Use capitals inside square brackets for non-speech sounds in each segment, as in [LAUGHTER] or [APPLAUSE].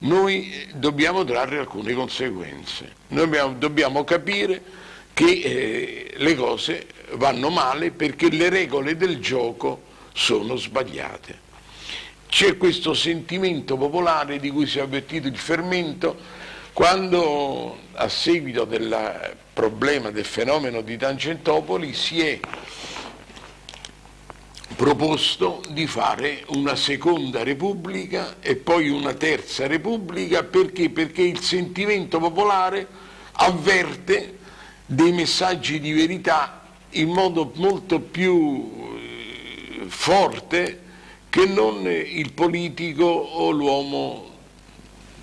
noi eh, dobbiamo trarre alcune conseguenze. Noi dobbiamo, dobbiamo capire che eh, le cose vanno male perché le regole del gioco sono sbagliate. C'è questo sentimento popolare di cui si è avvertito il fermento quando a seguito del problema del fenomeno di Tangentopoli si è proposto di fare una seconda repubblica e poi una terza repubblica perché? Perché il sentimento popolare avverte dei messaggi di verità in modo molto più eh, forte che non il politico o l'uomo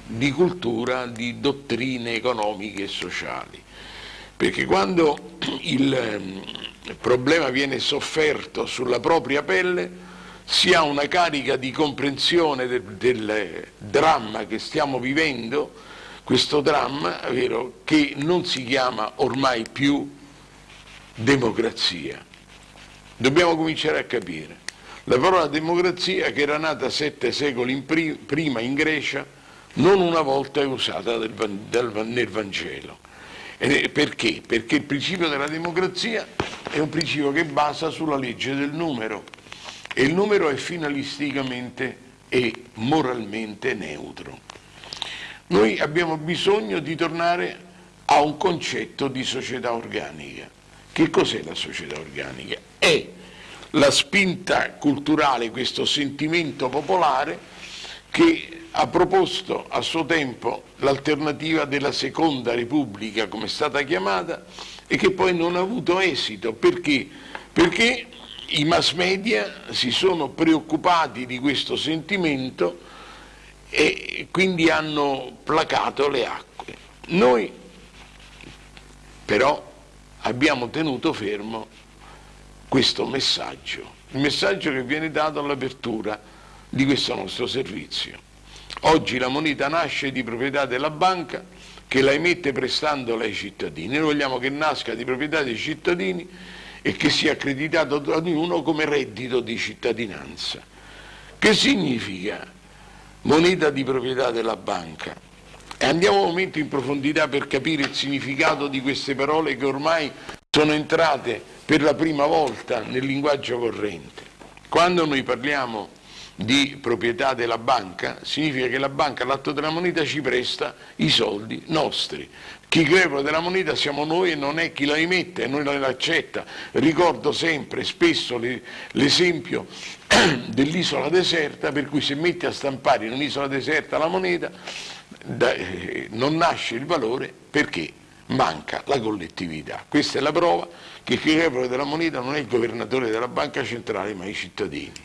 di cultura, di dottrine economiche e sociali. Perché quando il ehm, problema viene sofferto sulla propria pelle, si ha una carica di comprensione del, del dramma che stiamo vivendo, questo dramma vero, che non si chiama ormai più democrazia. Dobbiamo cominciare a capire. La parola democrazia, che era nata sette secoli in prima in Grecia, non una volta è usata del, del, nel Vangelo. E perché? Perché il principio della democrazia è un principio che basa sulla legge del numero e il numero è finalisticamente e moralmente neutro. Noi abbiamo bisogno di tornare a un concetto di società organica. Che cos'è la società organica? È la spinta culturale, questo sentimento popolare che ha proposto a suo tempo l'alternativa della seconda repubblica come è stata chiamata e che poi non ha avuto esito perché? Perché i mass media si sono preoccupati di questo sentimento e quindi hanno placato le acque. Noi però abbiamo tenuto fermo questo messaggio, il messaggio che viene dato all'apertura di questo nostro servizio. Oggi la moneta nasce di proprietà della banca che la emette prestandola ai cittadini. Noi vogliamo che nasca di proprietà dei cittadini e che sia accreditato da ognuno come reddito di cittadinanza. Che significa moneta di proprietà della banca? E andiamo un momento in profondità per capire il significato di queste parole che ormai sono entrate per la prima volta nel linguaggio corrente. Quando noi parliamo di proprietà della banca, significa che la banca all'atto della moneta ci presta i soldi nostri. Chi crea della moneta siamo noi e non è chi la emette noi la accetta. Ricordo sempre, spesso l'esempio [CLEARS THROAT] dell'isola deserta, per cui se metti a stampare in un'isola deserta la moneta, eh, non nasce il valore perché manca la collettività. Questa è la prova che chi crea della moneta non è il governatore della banca centrale ma i cittadini.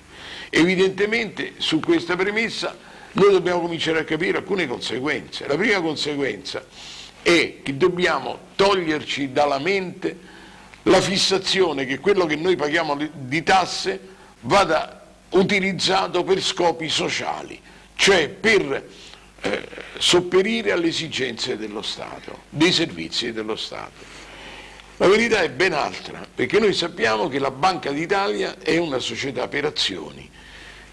Evidentemente su questa premessa noi dobbiamo cominciare a capire alcune conseguenze. La prima conseguenza è che dobbiamo toglierci dalla mente la fissazione che quello che noi paghiamo di tasse vada utilizzato per scopi sociali, cioè per eh, sopperire alle esigenze dello Stato, dei servizi dello Stato. La verità è ben altra, perché noi sappiamo che la Banca d'Italia è una società per azioni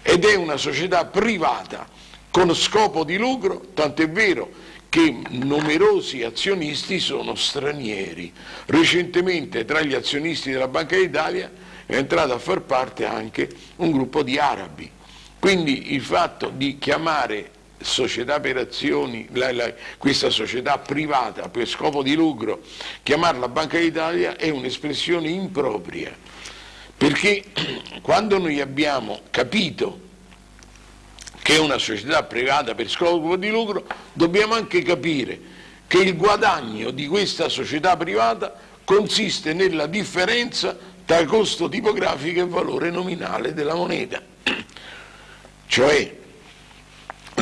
ed è una società privata con scopo di lucro, tant'è vero che numerosi azionisti sono stranieri. Recentemente tra gli azionisti della Banca d'Italia è entrato a far parte anche un gruppo di arabi. Quindi il fatto di chiamare società per azioni, la, la, questa società privata per scopo di lucro, chiamarla Banca d'Italia è un'espressione impropria perché [CLEARS THROAT] quando noi abbiamo capito che è una società privata per scopo di lucro, dobbiamo anche capire che il guadagno di questa società privata consiste nella differenza tra costo tipografico e valore nominale della moneta. [CLEARS THROAT] Cioè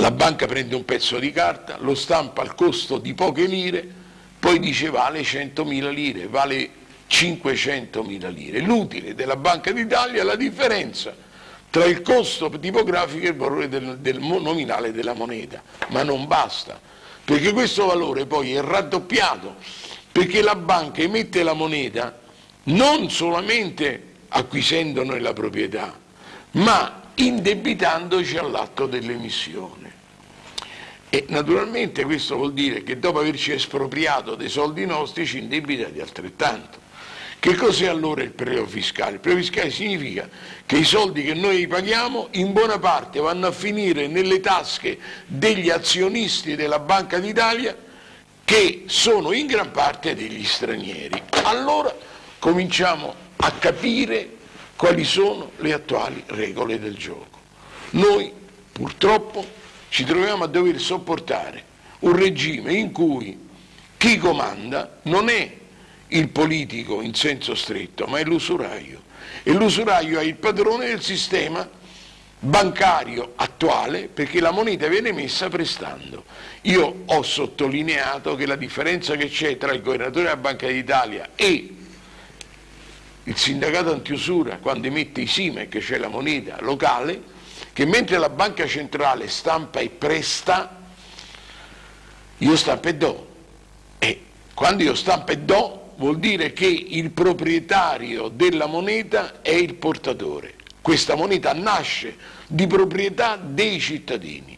la banca prende un pezzo di carta, lo stampa al costo di poche lire, poi dice vale 100.000 lire, vale 500.000 lire. L'utile della Banca d'Italia è la differenza tra il costo tipografico e il valore del, del nominale della moneta, ma non basta, perché questo valore poi è raddoppiato, perché la banca emette la moneta non solamente acquisendone la proprietà, ma indebitandoci all'atto dell'emissione. E naturalmente questo vuol dire che dopo averci espropriato dei soldi nostri ci indebita di altrettanto. Che cos'è allora il prelievo fiscale? Il prelievo fiscale significa che i soldi che noi paghiamo in buona parte vanno a finire nelle tasche degli azionisti della Banca d'Italia che sono in gran parte degli stranieri. Allora cominciamo a capire quali sono le attuali regole del gioco. Noi purtroppo ci troviamo a dover sopportare un regime in cui chi comanda non è il politico in senso stretto, ma è l'usuraio. E l'usuraio è il padrone del sistema bancario attuale perché la moneta viene messa prestando. Io ho sottolineato che la differenza che c'è tra il governatore della Banca d'Italia e il sindacato antiusura quando emette i SIME, che c'è la moneta locale, che mentre la banca centrale stampa e presta, io stampo e do. E quando io stampo e do vuol dire che il proprietario della moneta è il portatore. Questa moneta nasce di proprietà dei cittadini.